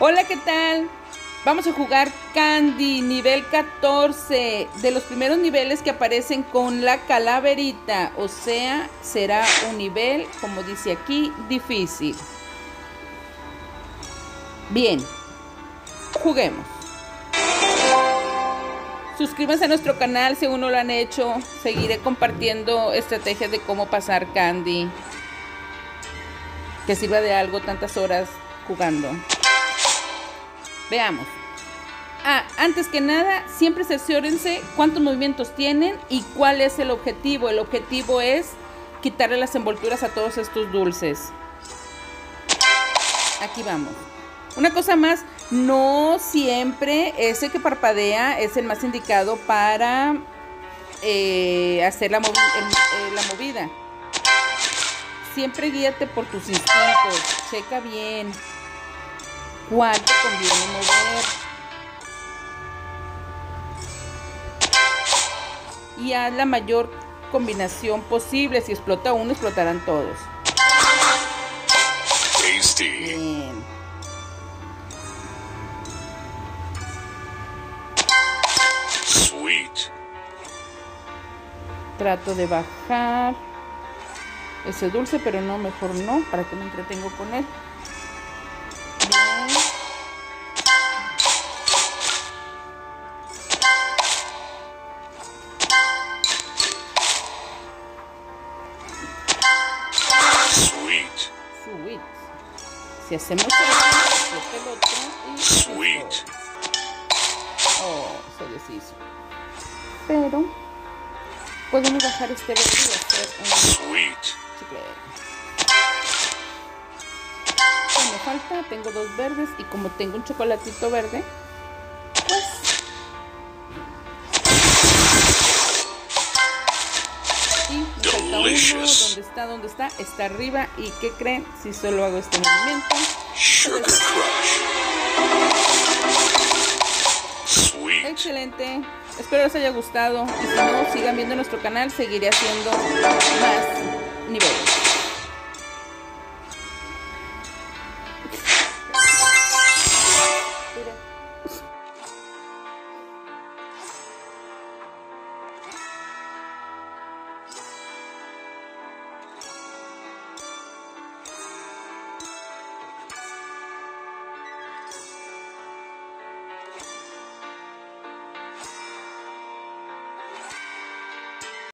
Hola, ¿qué tal? Vamos a jugar Candy, nivel 14, de los primeros niveles que aparecen con la calaverita, o sea, será un nivel, como dice aquí, difícil. Bien, juguemos. Suscríbanse a nuestro canal si aún no lo han hecho. Seguiré compartiendo estrategias de cómo pasar Candy. Que sirva de algo tantas horas jugando. Veamos. Ah, antes que nada, siempre cerciórense cuántos movimientos tienen y cuál es el objetivo. El objetivo es quitarle las envolturas a todos estos dulces. Aquí vamos. Una cosa más, no siempre ese que parpadea es el más indicado para eh, hacer la, eh, la movida. Siempre guíate por tus instintos. Checa bien cuál te conviene mover. Y haz la mayor combinación posible. Si explota uno, explotarán todos. Bien. Sweet. Trato de bajar ese dulce, pero no, mejor no, para que me entretengo con él. Si hacemos el, el otro y Sweet. Oh, se deshizo. Pero podemos bajar este verde y hacer un Sweet. chicle. ¿Qué me falta? Tengo dos verdes y como tengo un chocolatito verde, falta uno. ¿Dónde está? ¿Dónde está? Está arriba. ¿Y qué creen? Si solo hago este movimiento. Sugar Crush. Sweet. Excelente. Espero les haya gustado. Y si no, sigan viendo nuestro canal. Seguiré haciendo más.